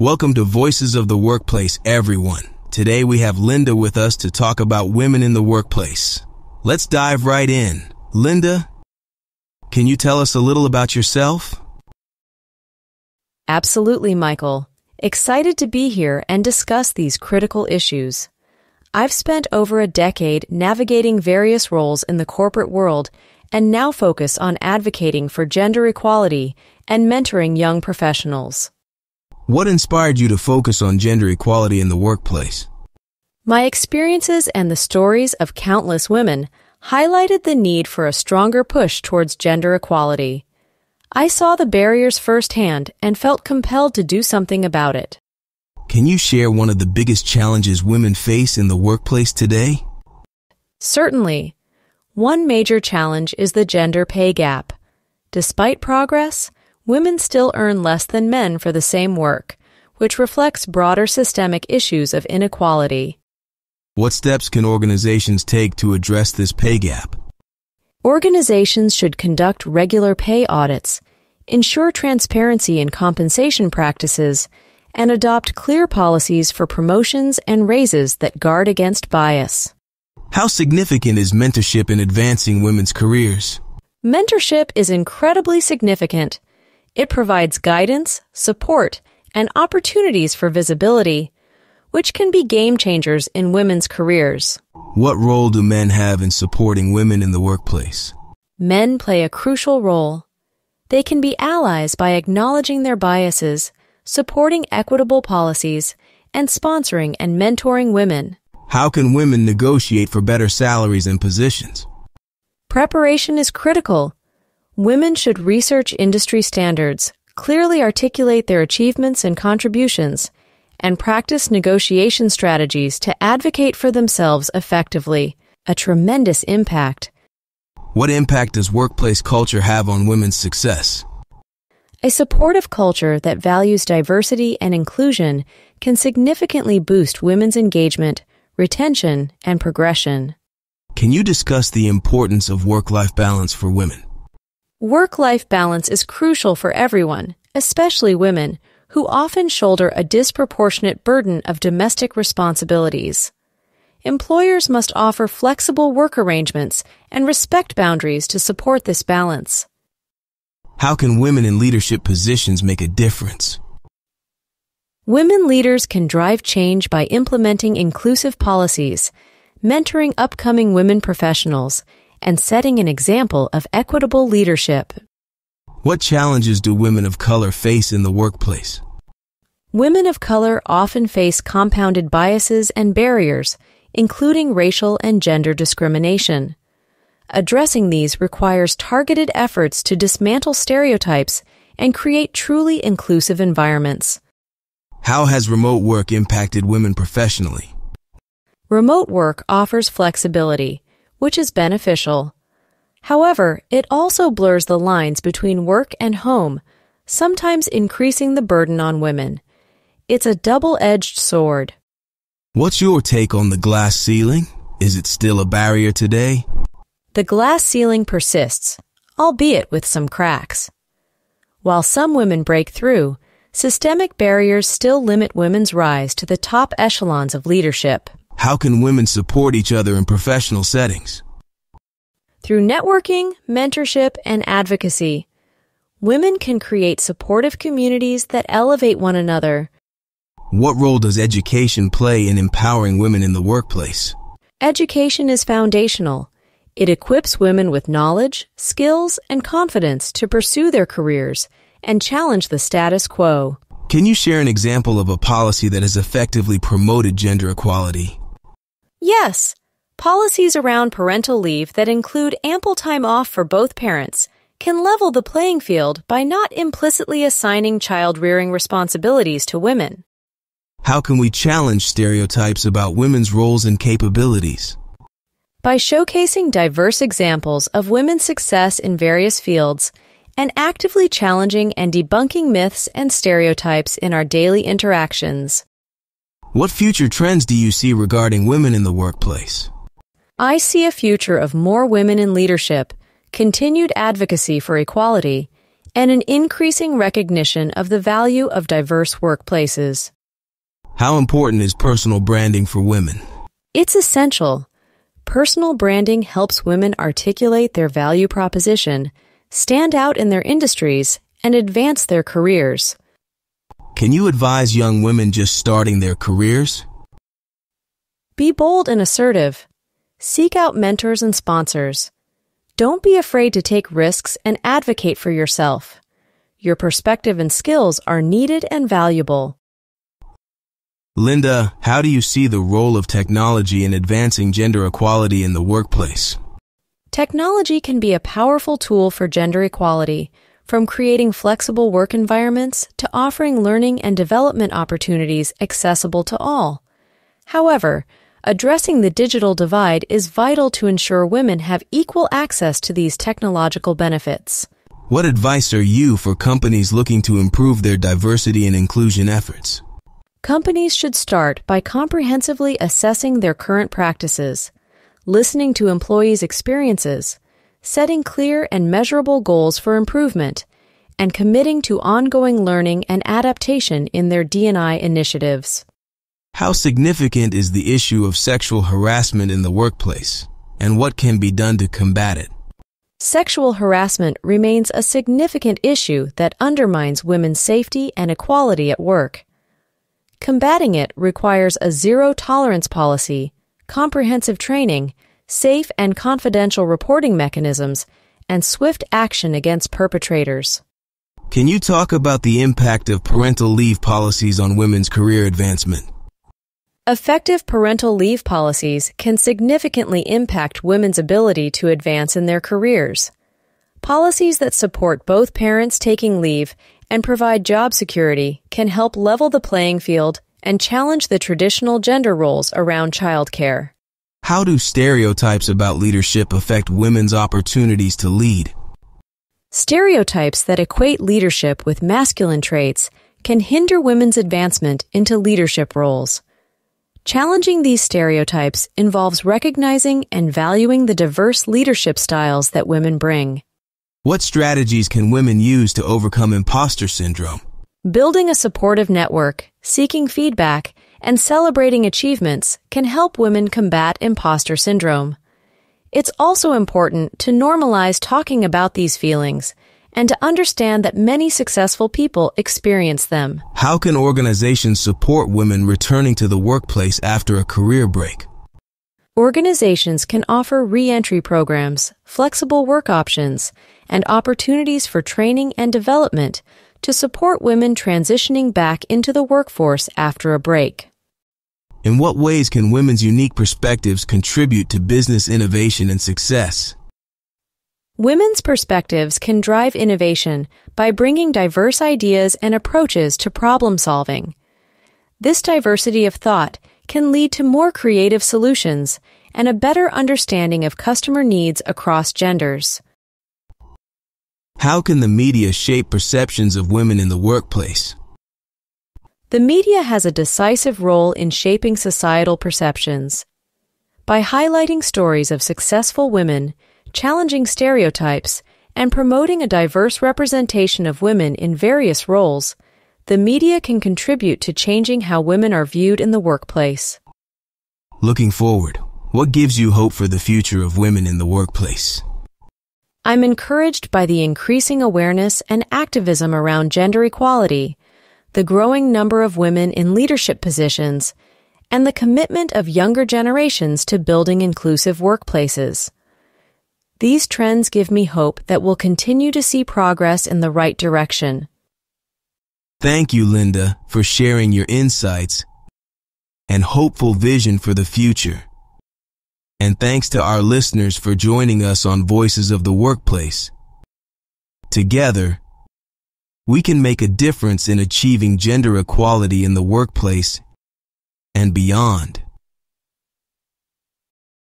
Welcome to Voices of the Workplace, everyone. Today we have Linda with us to talk about women in the workplace. Let's dive right in. Linda, can you tell us a little about yourself? Absolutely, Michael. Excited to be here and discuss these critical issues. I've spent over a decade navigating various roles in the corporate world and now focus on advocating for gender equality and mentoring young professionals. What inspired you to focus on gender equality in the workplace? My experiences and the stories of countless women highlighted the need for a stronger push towards gender equality. I saw the barriers firsthand and felt compelled to do something about it. Can you share one of the biggest challenges women face in the workplace today? Certainly. One major challenge is the gender pay gap. Despite progress, women still earn less than men for the same work, which reflects broader systemic issues of inequality. What steps can organizations take to address this pay gap? Organizations should conduct regular pay audits, ensure transparency in compensation practices, and adopt clear policies for promotions and raises that guard against bias. How significant is mentorship in advancing women's careers? Mentorship is incredibly significant. It provides guidance, support, and opportunities for visibility, which can be game changers in women's careers. What role do men have in supporting women in the workplace? Men play a crucial role. They can be allies by acknowledging their biases, supporting equitable policies, and sponsoring and mentoring women. How can women negotiate for better salaries and positions? Preparation is critical. Women should research industry standards, clearly articulate their achievements and contributions, and practice negotiation strategies to advocate for themselves effectively, a tremendous impact. What impact does workplace culture have on women's success? A supportive culture that values diversity and inclusion can significantly boost women's engagement, retention, and progression. Can you discuss the importance of work-life balance for women? Work-life balance is crucial for everyone, especially women, who often shoulder a disproportionate burden of domestic responsibilities. Employers must offer flexible work arrangements and respect boundaries to support this balance. How can women in leadership positions make a difference? Women leaders can drive change by implementing inclusive policies, mentoring upcoming women professionals, and setting an example of equitable leadership. What challenges do women of color face in the workplace? Women of color often face compounded biases and barriers, including racial and gender discrimination. Addressing these requires targeted efforts to dismantle stereotypes and create truly inclusive environments. How has remote work impacted women professionally? Remote work offers flexibility, which is beneficial. However, it also blurs the lines between work and home, sometimes increasing the burden on women. It's a double-edged sword. What's your take on the glass ceiling? Is it still a barrier today? The glass ceiling persists, albeit with some cracks. While some women break through, systemic barriers still limit women's rise to the top echelons of leadership. How can women support each other in professional settings? Through networking, mentorship, and advocacy, women can create supportive communities that elevate one another. What role does education play in empowering women in the workplace? Education is foundational. It equips women with knowledge, skills, and confidence to pursue their careers and challenge the status quo. Can you share an example of a policy that has effectively promoted gender equality? Yes, policies around parental leave that include ample time off for both parents can level the playing field by not implicitly assigning child rearing responsibilities to women. How can we challenge stereotypes about women's roles and capabilities? By showcasing diverse examples of women's success in various fields and actively challenging and debunking myths and stereotypes in our daily interactions. What future trends do you see regarding women in the workplace? I see a future of more women in leadership, continued advocacy for equality, and an increasing recognition of the value of diverse workplaces. How important is personal branding for women? It's essential. Personal branding helps women articulate their value proposition, stand out in their industries, and advance their careers. Can you advise young women just starting their careers? Be bold and assertive. Seek out mentors and sponsors. Don't be afraid to take risks and advocate for yourself. Your perspective and skills are needed and valuable. Linda, how do you see the role of technology in advancing gender equality in the workplace? Technology can be a powerful tool for gender equality, from creating flexible work environments to offering learning and development opportunities accessible to all. However, addressing the digital divide is vital to ensure women have equal access to these technological benefits. What advice are you for companies looking to improve their diversity and inclusion efforts? Companies should start by comprehensively assessing their current practices, listening to employees' experiences, setting clear and measurable goals for improvement, and committing to ongoing learning and adaptation in their D&I initiatives. How significant is the issue of sexual harassment in the workplace, and what can be done to combat it? Sexual harassment remains a significant issue that undermines women's safety and equality at work. Combating it requires a zero tolerance policy, comprehensive training, safe and confidential reporting mechanisms, and swift action against perpetrators. Can you talk about the impact of parental leave policies on women's career advancement? Effective parental leave policies can significantly impact women's ability to advance in their careers. Policies that support both parents taking leave and provide job security can help level the playing field and challenge the traditional gender roles around childcare. How do stereotypes about leadership affect women's opportunities to lead? Stereotypes that equate leadership with masculine traits can hinder women's advancement into leadership roles. Challenging these stereotypes involves recognizing and valuing the diverse leadership styles that women bring. What strategies can women use to overcome imposter syndrome? Building a supportive network, seeking feedback, and celebrating achievements can help women combat imposter syndrome. It's also important to normalize talking about these feelings and to understand that many successful people experience them. How can organizations support women returning to the workplace after a career break? Organizations can offer reentry programs, flexible work options, and opportunities for training and development to support women transitioning back into the workforce after a break. In what ways can women's unique perspectives contribute to business innovation and success? Women's perspectives can drive innovation by bringing diverse ideas and approaches to problem solving. This diversity of thought can lead to more creative solutions and a better understanding of customer needs across genders. How can the media shape perceptions of women in the workplace? The media has a decisive role in shaping societal perceptions. By highlighting stories of successful women, challenging stereotypes, and promoting a diverse representation of women in various roles, the media can contribute to changing how women are viewed in the workplace. Looking forward, what gives you hope for the future of women in the workplace? I'm encouraged by the increasing awareness and activism around gender equality, the growing number of women in leadership positions, and the commitment of younger generations to building inclusive workplaces. These trends give me hope that we'll continue to see progress in the right direction. Thank you, Linda, for sharing your insights and hopeful vision for the future. And thanks to our listeners for joining us on Voices of the Workplace. Together, we can make a difference in achieving gender equality in the workplace and beyond.